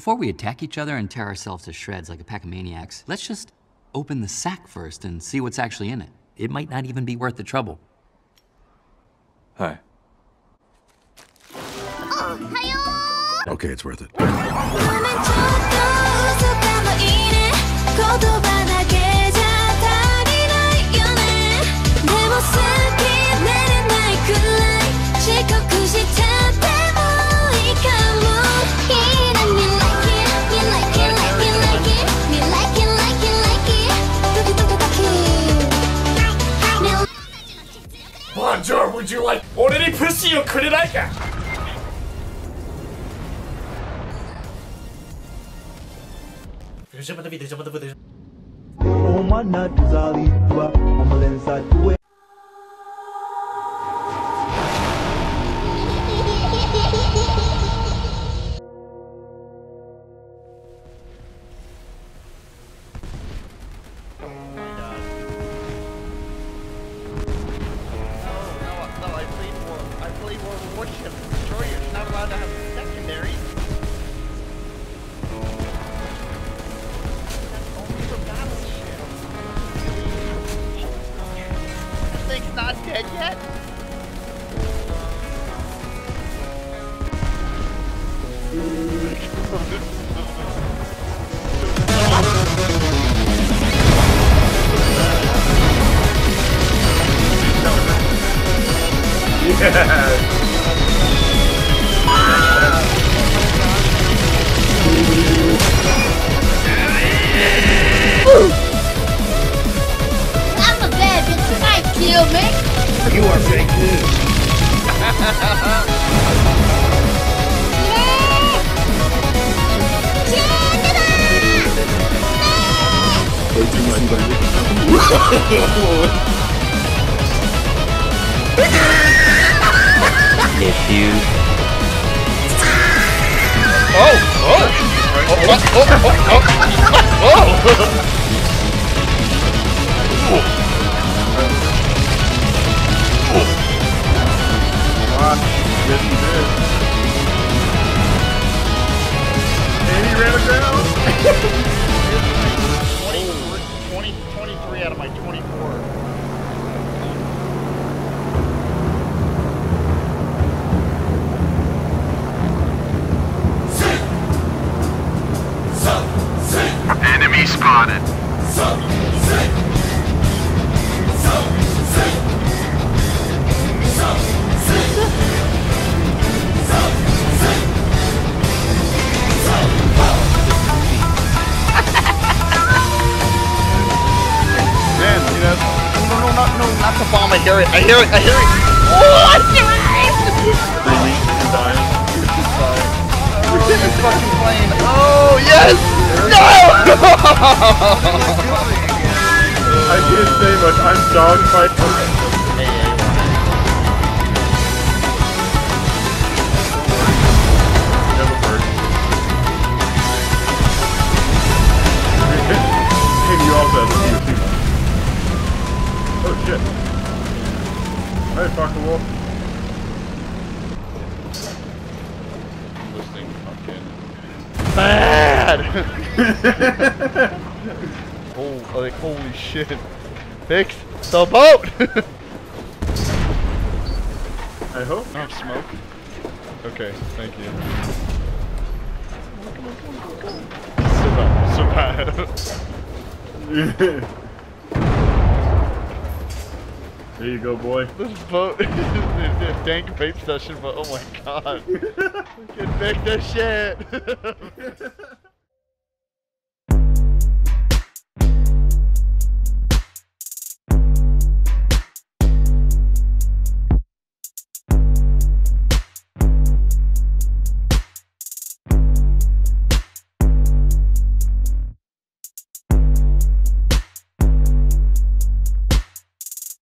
Before we attack each other and tear ourselves to shreds like a pack of maniacs, let's just open the sack first and see what's actually in it. It might not even be worth the trouble. Hi. Okay, it's worth it. Bonjour, would you like 俺にプッシーをくれないかデジャブデビデジャブデビデ Yet. I'm Diffuse. Oh! Oh! Oh! Oh! Oh! Oh! oh. News. Yes, he did. And he ran aground. 20, 20, 23 out of my 24. Enemy spotted. No, no, not, the bomb. I hear it. I hear it. I hear it. Oh, I hear it. really, you're dying. It's fucking plane. Oh, yes. No. I can't say much. I'm dogfighting. Hey, fucking wolf. Listening, fucking. Bad. oh, like holy shit. Fix the boat. I hope. Not smoke. Okay, thank you. So bad. There you go, boy. this boat is a dank vape session, but oh my god. Can fix this shit.